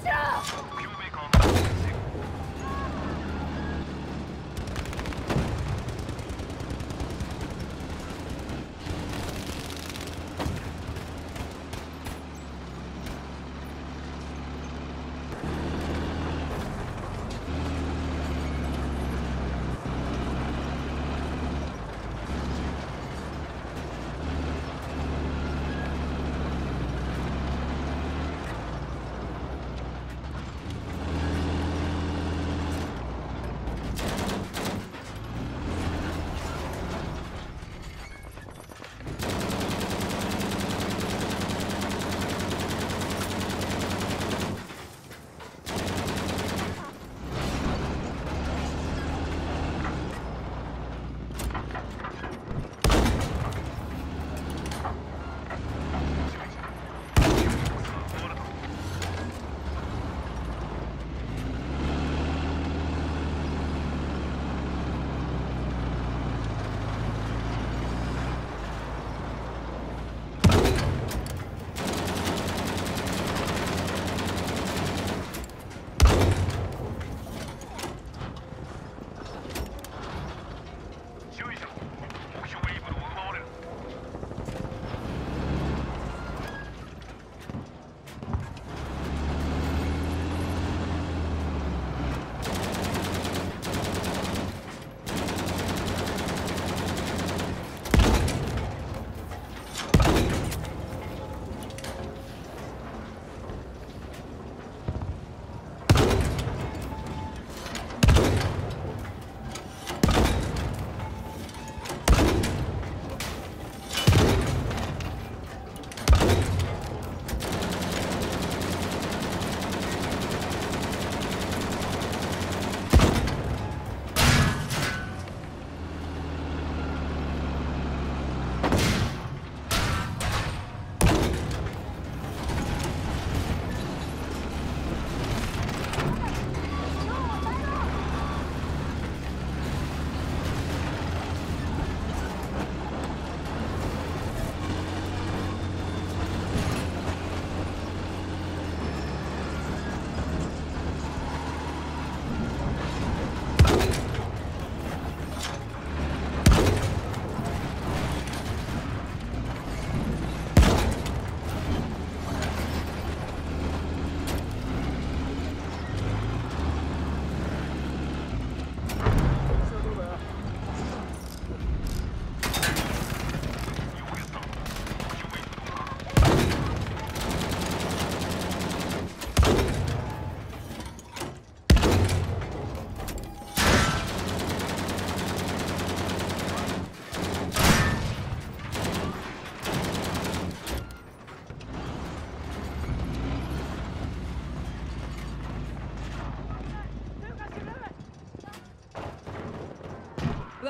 しろ。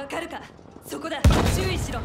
わかるか？そこだ。注意しろ。